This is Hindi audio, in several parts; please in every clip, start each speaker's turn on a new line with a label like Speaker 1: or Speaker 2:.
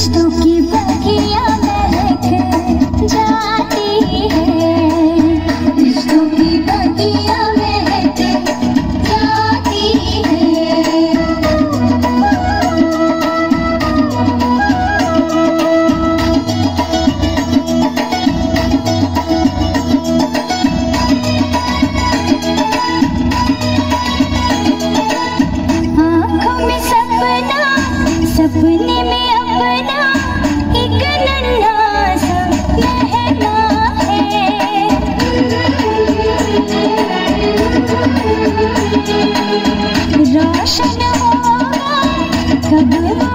Speaker 1: दोस्तों की बगिया सदा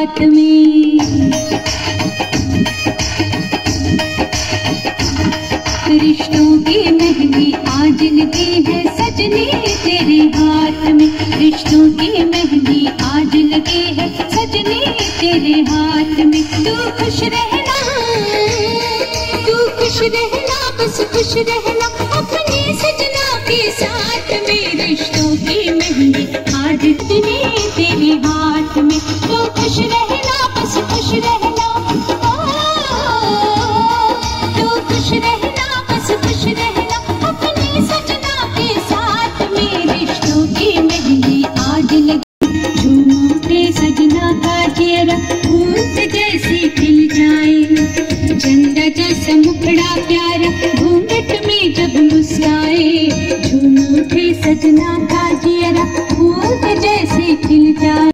Speaker 1: हाथ में। रिश्तों की मेहंदी आज लगी है, सजने तेरे हाथ में। रिश्तों की मेहंदी आज लगी है, सजने तेरे हाथ में। तू खुश रहना, तू खुश रहना, बस खुश रहना, अपने सजना के साथ में। रिश्तों की मेहंदी आज लगी जैसा मुखड़ा प्यारा, घूंघट में जब मुस्काए। झूमते सजना का चेहरा फूल जैसे खिल जाए।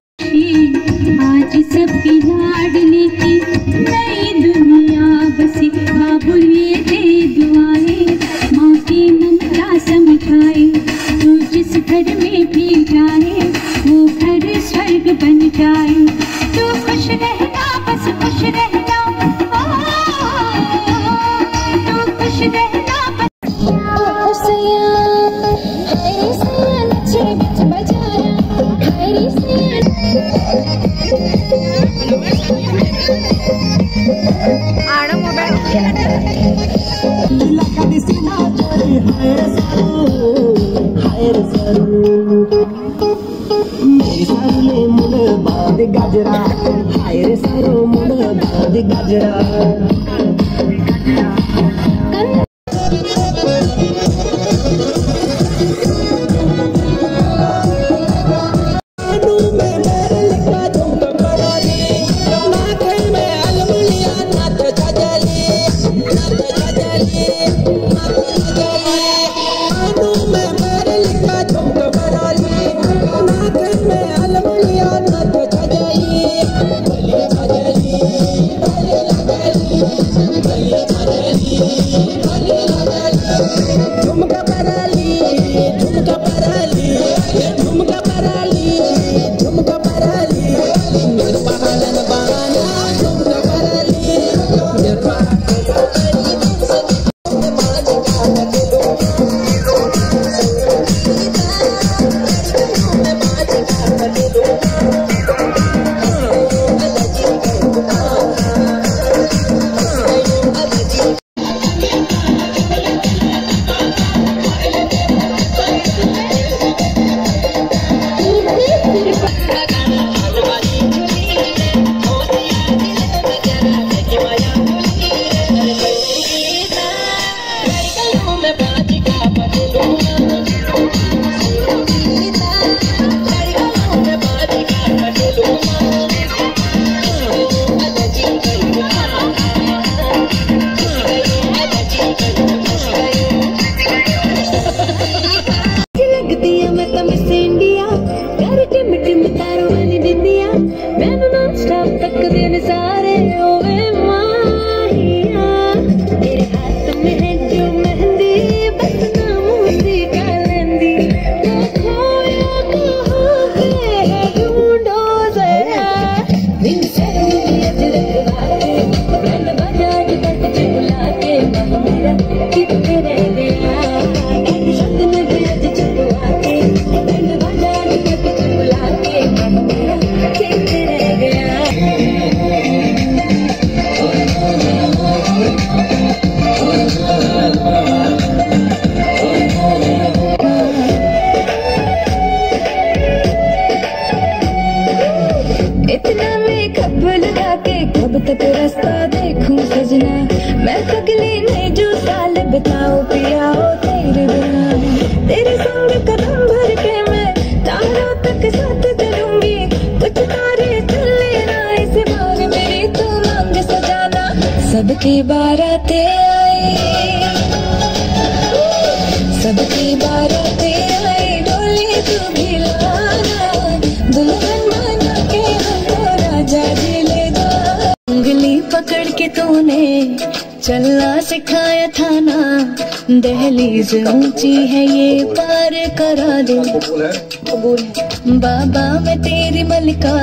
Speaker 1: आज सबकी लाडली की नई दुनिया बसी। बाबुल दे दुआएँ माँ की ममता समझाए। तू जिस घर में भी जाए, वो घर स्वर्ग बन जाए।
Speaker 2: गजरा हाय रे सारो मुंड बांध गजरा
Speaker 3: up in
Speaker 1: his eyes. तक रास्ता देखूँ सजना। मैं जो साल तेरे बिना। तेरे संग कदम भर के मैं तारों तक साथ चलूँगी। कुछ तारे चले ना इस बार मेरी तू मांग सजाना। सबकी बारातें आई। सबकी बारातें तूने चलना सिखाया था ना। दहलीज ऊँची है ये पार करा दे। बाबा, मैं तेरी मलिका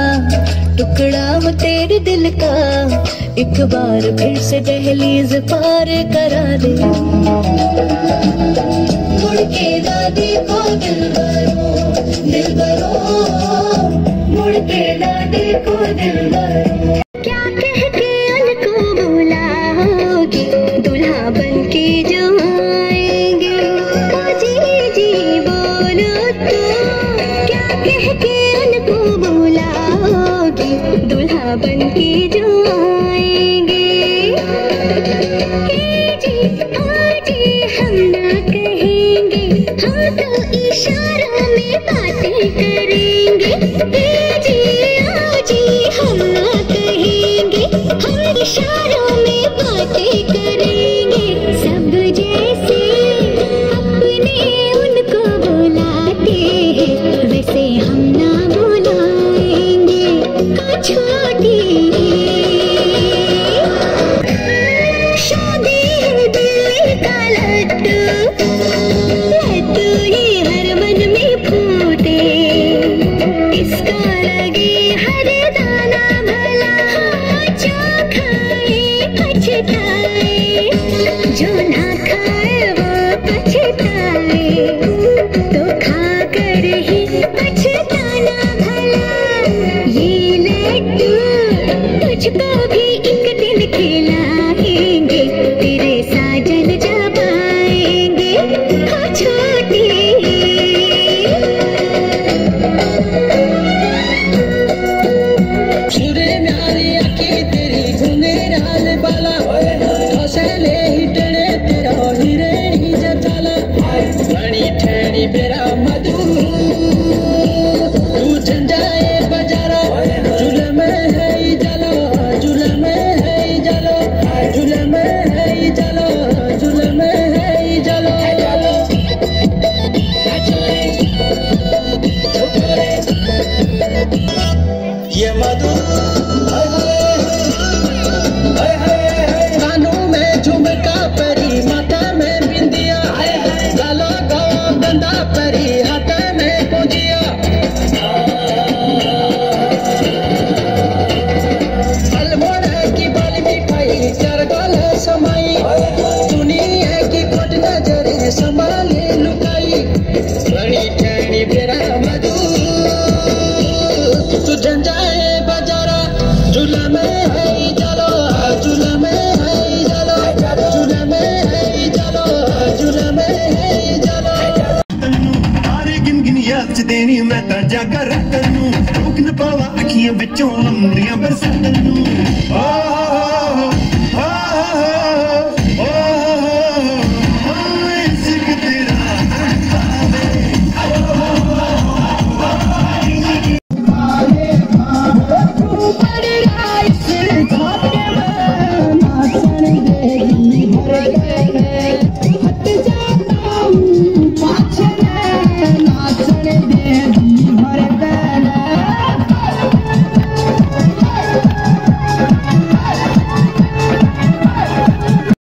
Speaker 1: टुकड़ा, मैं तेरे दिल का। एक बार फिर से दहलीज पार करा दे। मुड़ के दादी को दिल भरो दिल भरो। मुड़ के दादी को दिल भरो।
Speaker 3: बेरा मधु तू झंझाए बजारा। जुलम है जलो जुलम है जलो। जुलम है जलो जुलम है जलो। ये मधु दुनिया की खोट नज़र गिन गिन याद देनी मैं
Speaker 2: ता जागा पावा अखियाँ विचों